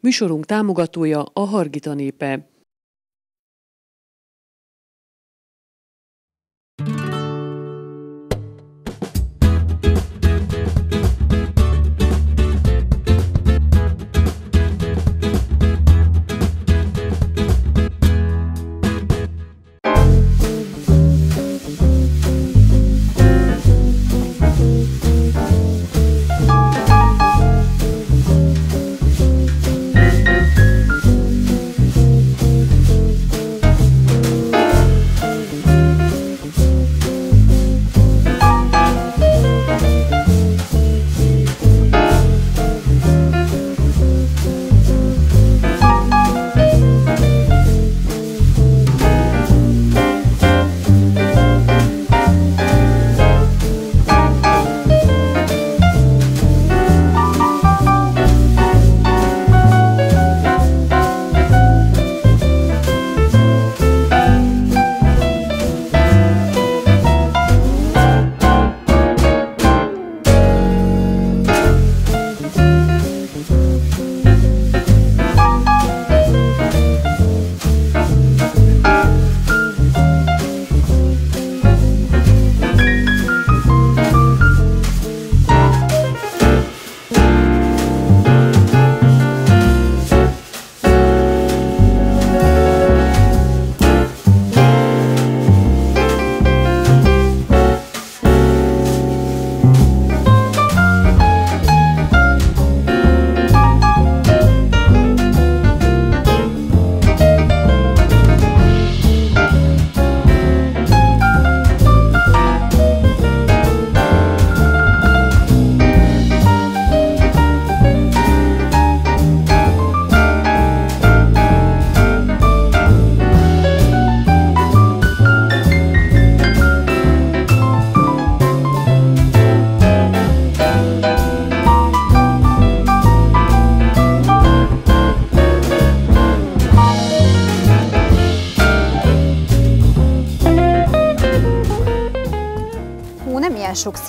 Műsorunk támogatója a Hargita népe.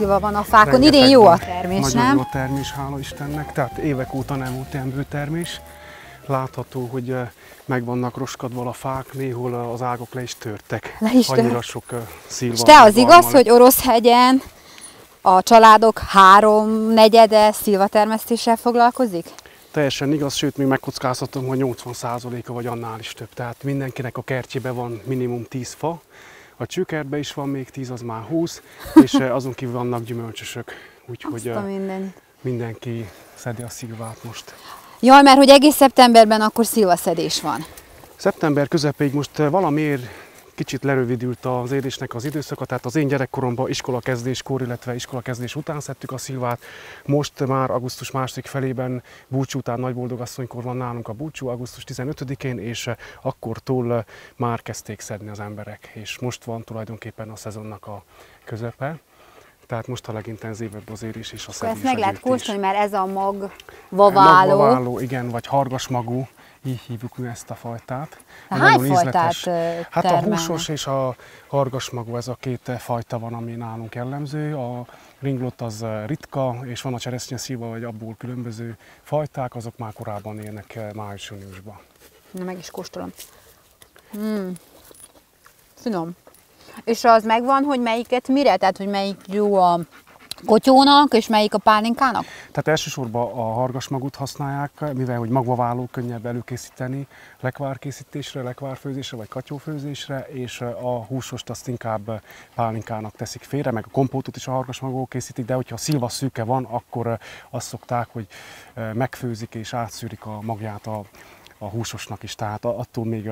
Szilva van a fákon. Rengeteg Idén jó a termés, Nagyon nem? jó a termés, hála Istennek. Tehát évek óta nem volt ilyen bőtermés. Látható, hogy meg vannak roskadva a fák, néhol az ágok le is törtek. Le is Annyira tört. sok szilva. És te az igaz, van. hogy Oroszhegyen a családok három negyede szilvatermesztéssel foglalkozik? Teljesen igaz, sőt, még megkockáztatom, hogy 80%-a vagy annál is több. Tehát mindenkinek a kertjében van minimum 10 fa, a csőkertben is van még 10, az már 20, és eh, azon kívül vannak gyümölcsösök. Úgyhogy a eh, mindenit. mindenki szedi a szilvát most. Jaj, mert hogy egész szeptemberben akkor szilvaszedés van. Szeptember közepéig most eh, valamiért kicsit lerövidült az érésnek az időszaka, tehát az én gyerekkoromban iskolakezdéskor, illetve iskolakezdés után szedtük a szilvát. Most már augusztus második felében búcsú után nagyboldogasszonykor van nálunk a búcsú, augusztus 15-én, és eh, akkortól eh, már kezdték szedni az emberek, és most van tulajdonképpen a szezonnak a közepe. Tehát most a legintenzívebb az érés és a szedés, ezt meg lehet kóstolni, mert ez a mag vaváló. Magvaváló, igen, vagy hargasmagú, így hívjuk mi ezt a fajtát. Hány Nagyon fajtát Hát a húsos és a hargasmagú, ez a két fajta van, ami nálunk jellemző. A ringlott az ritka, és van a cseresznye szilva, vagy abból különböző fajták, azok már korábban élnek május-júniusban. Na, meg is kóstolom. Mm. Finom. És az megvan, hogy melyiket mire? Tehát, hogy melyik jó a kotyónak, és melyik a pálinkának? Tehát elsősorban a hargasmagut használják, mivel hogy magvaváló könnyebb előkészíteni lekvárkészítésre, lekvárfőzésre vagy katyófőzésre, és a húsost azt inkább pálinkának teszik félre, meg a kompótot is a hargasmagból készítik, de hogyha szilva szűke van, akkor azt szokták, hogy megfőzik és átszűrik a magját a, a húsosnak is, tehát attól még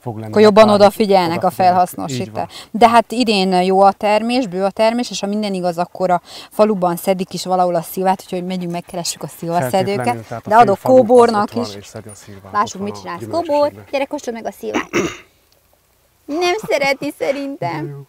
fog lenni. Akkor jobban odafigyelnek a van. De hát idén jó a termés, bő a termés, és ha minden igaz, akkor a faluban szedik is valahol a szilvát, úgyhogy megyünk, megkeressük a szilvaszedőket. De adok kóbornak is. Lássuk, mit csinálsz. Kóbor, gyere, kóstolj meg a szilvát. Nem szereti szerintem.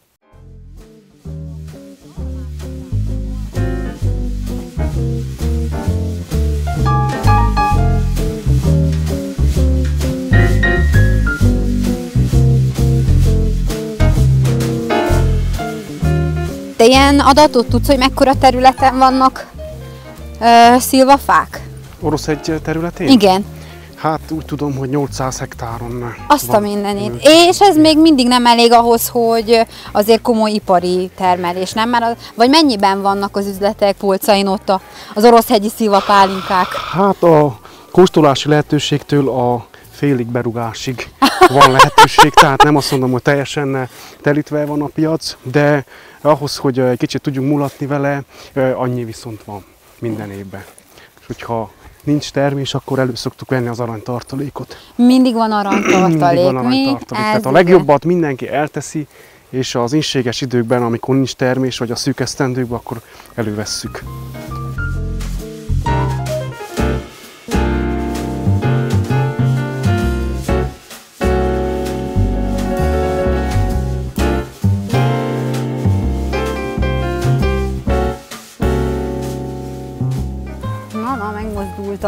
Te ilyen adatot tudsz, hogy mekkora területen vannak ö, szilvafák? Orosz egy területén? Igen. Hát úgy tudom, hogy 800 hektáron Azt a van mindenit. nő. És ez még mindig nem elég ahhoz, hogy azért komoly ipari termelés, nem? Mert az, vagy mennyiben vannak az üzletek polcain ott a- az orosz-hegyi szilva pálinkák? Hát a kóstolási lehetőségtől a félig berugásig van lehetőség, tehát nem azt mondom, hogy teljesen telítve van a piac, de ahhoz, hogy egy kicsit tudjunk mulatni vele, annyi viszont van minden évben. És hogyha nincs termés, akkor elő szoktuk venni az aranytartalékot. Mindig van Mindig aranytartalék. van Mi? aranytartalék. Tehát a legjobbat mindenki elteszi, és az inséges időkben, amikor nincs termés, vagy a szűk esztendőkben, akkor elővesszük.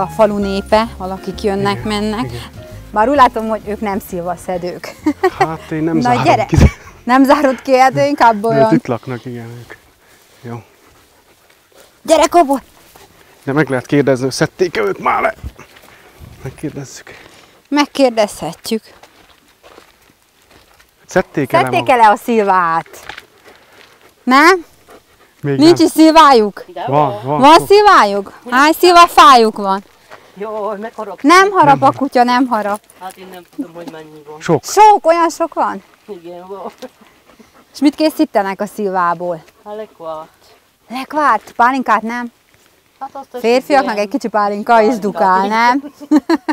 A falu népe, valakik jönnek, Igen, mennek. igen. Bár úgy látom, hogy ők nem szilvaszedők. Hát én nem Na, zárom gyere! ki. Nem zárod ki, hát inkább olyan. itt laknak, igen. Ők. Jó. Gyere, Kobor! De meg lehet kérdezni, hogy szedték-e ők már le? Megkérdezzük. Megkérdezhetjük. Szedték-e? Szedték el le a szilvát? Nem? Még Nincs nem. is szilvájuk? Van, van. Van szilvájuk? Hány szilvafájuk van? Jó, megharap. Nem harap a kutya, nem harap. Hát én nem tudom, hogy mennyi van. Sok. Sok, olyan sok van? Igen, van. És mit készítenek a szilvából? Hát lekvárt. Lekvárt? Pálinkát nem? Hát azt a Férfiaknak egy kicsi pálinka is dukál, nem?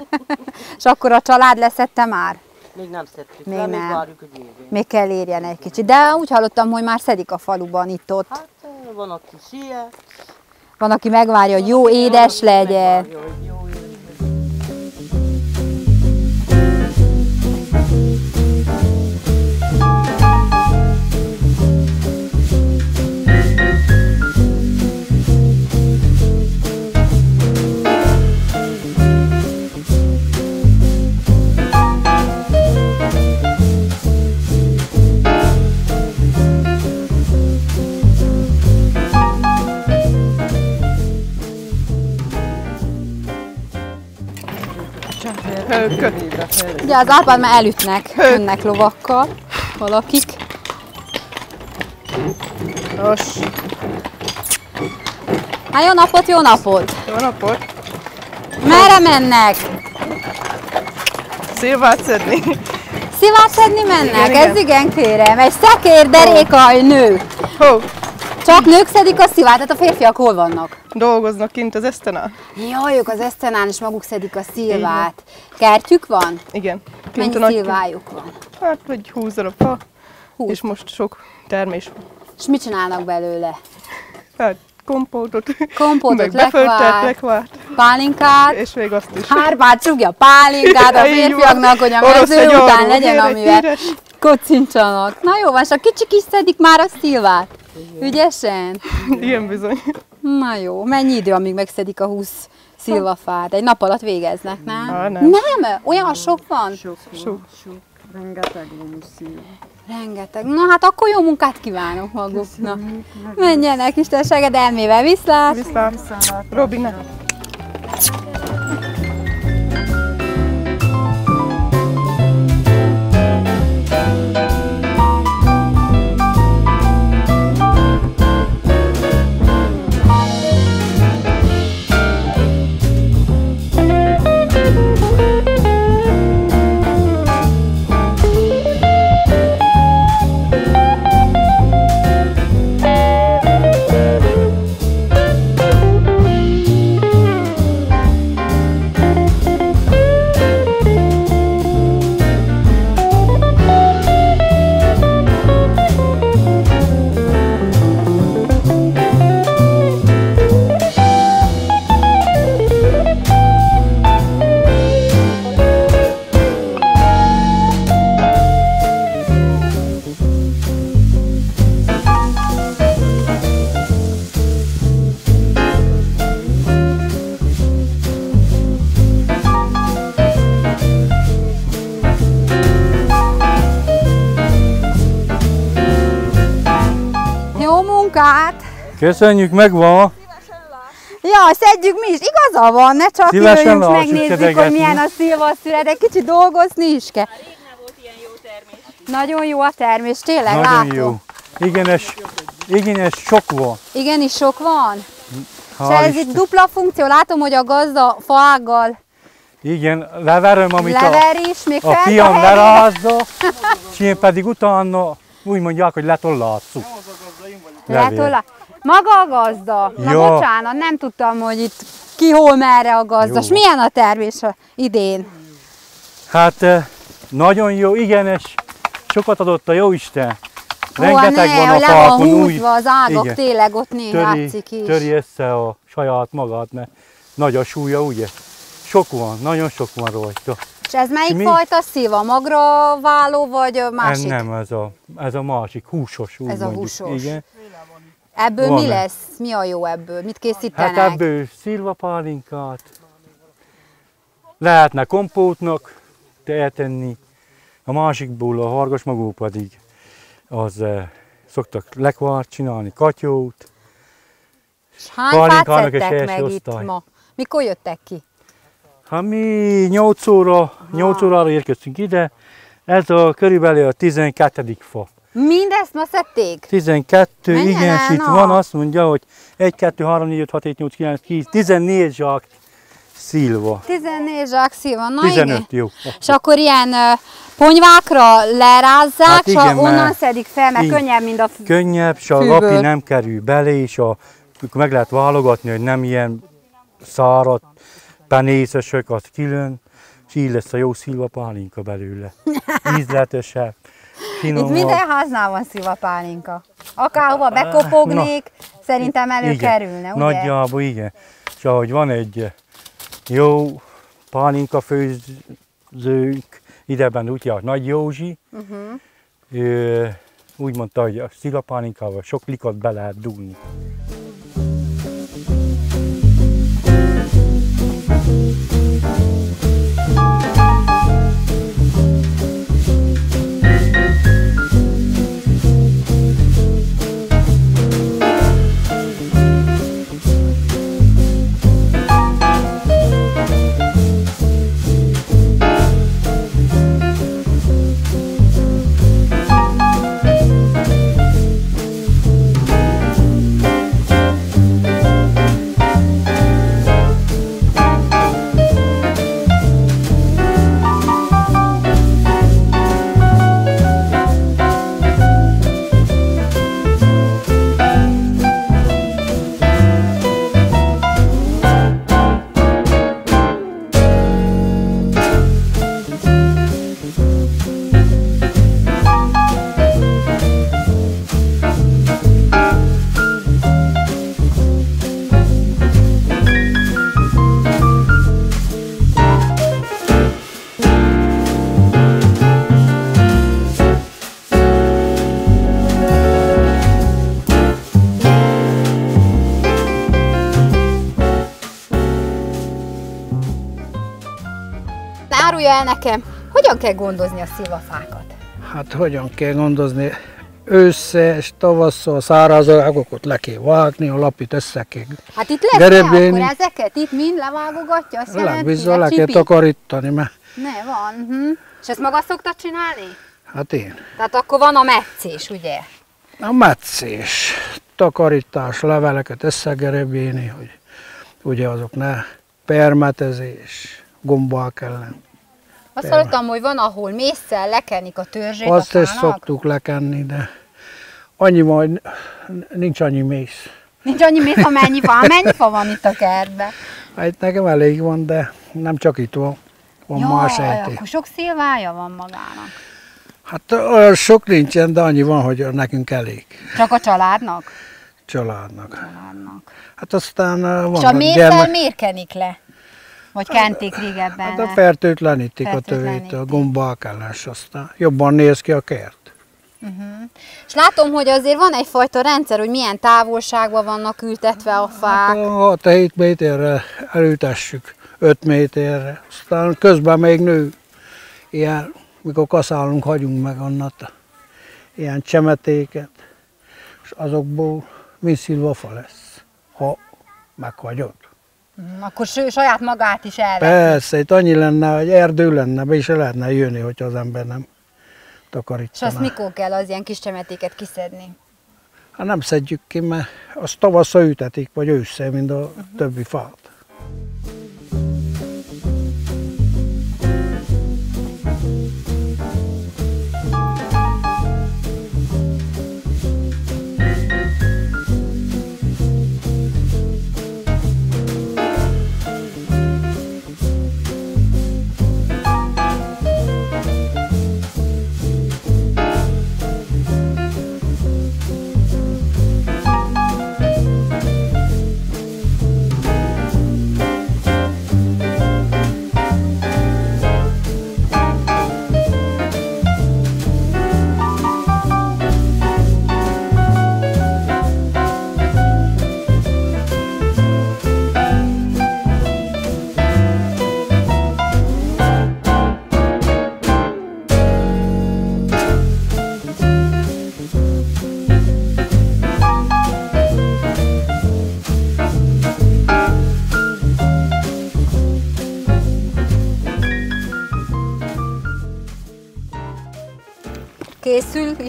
És akkor a család leszette már? Még nem szedtük Még le, még nem. várjuk a végén. Még kell érjen egy kicsit. De úgy hallottam, hogy már szedik a faluban itt-ott. Hát van, aki siet. Van, aki megvárja, hogy jó édes legyen. Megvárja, hogy Ugye az Árpád már elütnek, jönnek lovakkal, valakik. Nos, Hát jó napot, jó napot! jó napot! Merre mennek? Szilvát szedni. Szivát szedni mennek? Igen, Ez igen kérem. Egy szekér derékaj nő. Hó, Csak nők szedik a szivát, tehát a férfiak hol vannak? dolgoznak kint az Esztenál. Jaj, ők az esztenán is maguk szedik a szilvát. Kertjük van? Igen. Mennyi a nagy- szilvájuk van? Hát, vagy 20 darab fa. Húsz. És most sok termés van. És mit csinálnak belőle? Hát, kompótot. Kompótot, meg lekvárt, lekvárt. pálinkát, És még azt is. Hárpát csukja a pálinkát a férfiaknak, hogy a mező után legyen, amivel kocincsanak. Na jó van, és a kicsik is szedik már a szilvát. Ügyesen? Ilyen bizony. Na jó, mennyi idő, amíg megszedik a 20 szilvafát? Egy nap alatt végeznek, nem? Á, nem. Nem? Olyan sok van? Sok. Rengeteg. Na hát akkor jó munkát kívánok maguknak. Menjenek, Isten seged elmével, viszlát! Viszlát. Robina. Köszönjük, megvan. Ja, szedjük mi is. Igaza van, ne csak Szívesen jöjjünk, lassú megnézzük, hogy szedegetni. milyen a szilvasztület, egy kicsit dolgozni is kell. Nagyon jó a termés, tényleg Nagyon látom. jó. Igenes, igenes sok van. Igenis sok van. És Hál' ez itt dupla funkció, látom, hogy a gazda faággal Igen, leverem, amit a, lever is, még a fent fiam a lerázza, és én pedig utána úgy mondják, hogy letollátszuk. Letolla. Maga a gazda. Na Ja. bocsánat, nem tudtam, hogy itt ki hol merre a gazda. És milyen a termés a- idén? Hát eh, nagyon jó, igenes, sokat adott a Jóisten. Rengeteg Ó, ne, van a le van húzva az ágak, igen. tényleg ott néha töri, látszik is. töri össze a saját magát, mert nagy a súlya, ugye? Sok van, nagyon sok van rajta. És ez melyik mi? fajta szilva? Magra váló, vagy a másik? Ez nem, ez a, ez a másik, húsos, úgy Ez a mondjuk. húsos. Igen. Ebből Van mi lesz? Mi a jó ebből? Mit készítenek? Hát ebből szilvapálinkát, lehetne kompótnak eltenni, a másikból a hargasmagú pedig az eh, szoktak lekvárt csinálni, katyót. És hány fát meg itt osztály. ma? Mikor jöttek ki? Hát mi 8 óra, 8 órára érkeztünk ide, ez a körülbelül a 12. fa. Mindezt ma szedték? 12, Menjen igen, el, és itt van, azt mondja, hogy 1, 2, 3, 4, 5, 6, 7, 8, 9, 10, 14 zsák szilva. 14 zsák szilva, na 15, igen. jó. És akkor ilyen ponyvákra lerázzák, Hát és igen, ha onnan szedik fel, mert Igen. könnyebb, mint a f- Könnyebb, és a lapi nem kerül bele, és a, meg lehet válogatni, hogy nem ilyen száradt, penészesek, az külön, és így lesz a jó szilva pálinka belőle. Ízletesebb, Itt finomabb. minden háznál van szilvapálinka. Akárhova bekopognék, szerintem előkerülne, ugye? Nagyjából igen. És ahogy van egy jó pálinka főzőnk, ideben úgy hívják, Nagy Józsi, Uh-huh. ő úgy mondta, hogy a szilvapálinkával sok likot be lehet dugni. Árulja el nekem, hogyan kell gondozni a szilvafákat? Hát hogyan kell gondozni? Ősszel és tavasszal száraz ágokat le kell vágni, a lapit össze kell Hát itt lesz akkor ezeket itt mind levágogatja, azt jelenti, Legbizony, le kell takarítani, mert Ne, van. Uh-huh. És ezt maga szoktad csinálni? hát én. Tehát akkor van a meccés, ugye? A metszés, takarítás, leveleket összegerebéni, hogy ugye azok ne permetezés, gombák ellen. Azt hallottam, hogy van, ahol mészsel lekenik a törzsét Azt a is szoktuk lekenni, de annyi majd nincs annyi mész. Nincs annyi mész, amennyi fa. Mennyi fa van itt a kertben? Hát nekem elég van, de nem csak itt van, van más Jaj, helyté. akkor sok szilvája van magának. Hát olyan sok nincsen, de annyi van, hogy nekünk elég Csak a családnak? családnak. Családnak. Hát aztán uh, És a gyermek, miért kenik le? Vagy kenték régebben hát a le? fertőtlenítik a tövét, a gombák aztán jobban néz ki a kert. És látom, hogy azért van egyfajta rendszer, hogy milyen távolságban vannak ültetve a fák. Hát 6-7 méterre elültessük, 5 méterre, aztán közben még nő. Ilyen, mikor kaszálunk, hagyunk meg annat, ilyen csemetéket, és azokból mi szilvafa lesz. Ha meghagyod. Mm, Akkor ső, saját magát is elvett. Persze, itt annyi lenne, hogy erdő lenne, be is lehetne jönni, hogyha az ember nem És takarítaná. azt mikor kell az ilyen kis csemetéket kiszedni? Hát nem szedjük ki, mert azt tavasszal ütetik, vagy ősszel, mint a többi fát.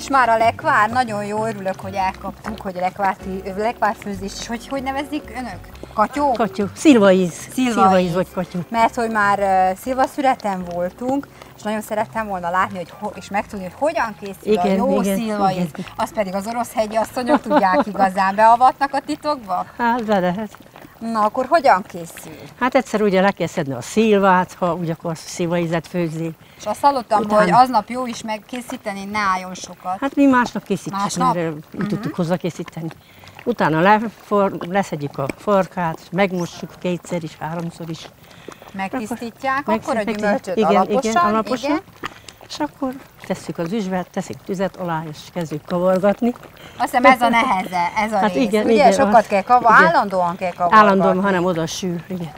Is már a lekvár? Nagyon jó, örülök, hogy elkaptuk, hogy lekvárti, lekvárfőzés. És hogy, hogy nevezik önök? Katyó? Katyú, szilvaíz. Szilvaíz. Szilvaíz vagy katyú. Mert hogy már uh, szilvaszületen voltunk, és nagyon szerettem volna látni, hogy ho- és megtudni, hogy hogyan készül a Igen, jó igen, szilvaíz. igen. Azt pedig az orosz hegyi asszonyok tudják igazán. Beavatnak a titokba? Hát be lehet. Na, akkor hogyan készül? Hát egyszer ugye le kell szedni a szilvát, ha úgy akarsz szilvaízet főzni. És azt hallottam, Utána- hogy aznap jó is megkészíteni, ne álljon sokat. Hát mi másnap készítjük, Másnap? mert uh, tudtuk hozzá készíteni. Utána lefor, leszedjük a farkát, megmossuk kétszer is, háromszor is. Megtisztítják, akkor a Megszépítik. gyümölcsöt igen, alaposan, igen, alaposan. igen. És akkor tesszük az üzvet, teszik tüzet alá, és kezdjük kavargatni. Azt hiszem ez a neheze, ez a Hát rész. igen, Ugye igen, sokat az- kell kavar, igen. állandóan kell kavargatni. Állandóan, hanem oda sül. Igen.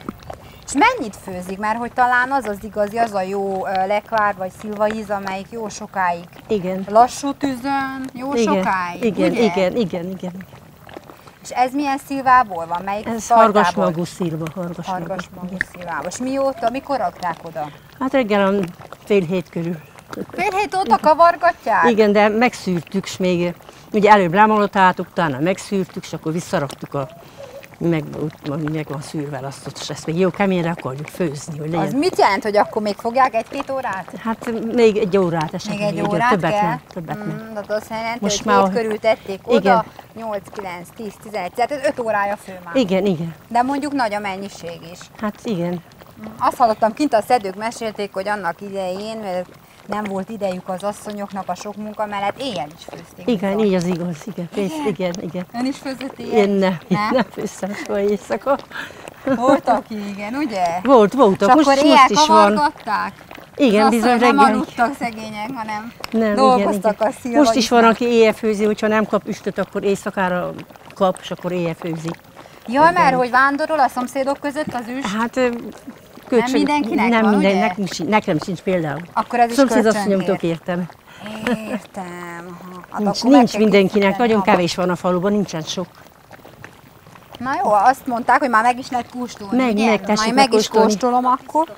És mennyit főzik? Mert hogy talán az az igazi, az a jó lekvár vagy szilvaíz, amelyik jó sokáig Igen. lassú tüzön, jó igen, sokáig, igen, ugye? igen, igen, igen. És ez milyen szilvából van? Melyik Ez hargasmagú szilva, hargasmagú. Hargasmagú szilvából. És mióta, mikor rakták oda? Hát reggel fél hét körül. Fél hét óta kavargatják? Igen, de megszűrtük, és még ugye előbb lemolotáltuk, utána megszűrtük, és akkor visszaraktuk a meg, ami meg van szűrve azt, ott, és ezt még jó keményre akarjuk főzni, hogy Az legyen. mit jelent, hogy akkor még fogják egy-két órát? Hát még egy órát esetleg. Még egy órát többet kell? nem, többet nem. Mm, tehát azt jelenti, Most hogy már hét körül tették oda, Igen. 8, 9, 10, 11, tehát ez 5 órája fő már. Igen, igen. De mondjuk nagy a mennyiség is. Hát igen. Azt hallottam, kint a szedők mesélték, hogy annak idején, mert nem volt idejük az asszonyoknak a sok munka mellett, éjjel is főzték. Igen, így az igaz, igen. Pész, igen, igen. Ön is főzött éjjel? Én nem, Nem? nem főztem soha éjszaka. Volt, aki igen, ugye? Volt, És voltak, most, akkor most is van. Igen, bizony asszonyok Nem reggel. aludtak szegények, hanem Nem, dolgoztak igen, a szilva Most is van, aki éjjel főzi, hogyha nem kap üstöt, akkor éjszakára kap, és akkor éjjel főzi. Jaj, mert hogy vándorol a szomszédok között az ős, Hát kölcsön, mindenkinek nem van, minden, ugye? nekem, sincs, nekem sincs például. akkor ez is Szomszédasszonyomtól kölcsönkér. értem. Aha. Hát Nincs, nincs mindenkinek, nagyon kevés van a faluban, nincsen sok. Na jó, azt mondták, hogy már meg is lehet kóstolni, Meg, ugye? meg, tessék Majd meg is megkóstolni. kóstolom akkor.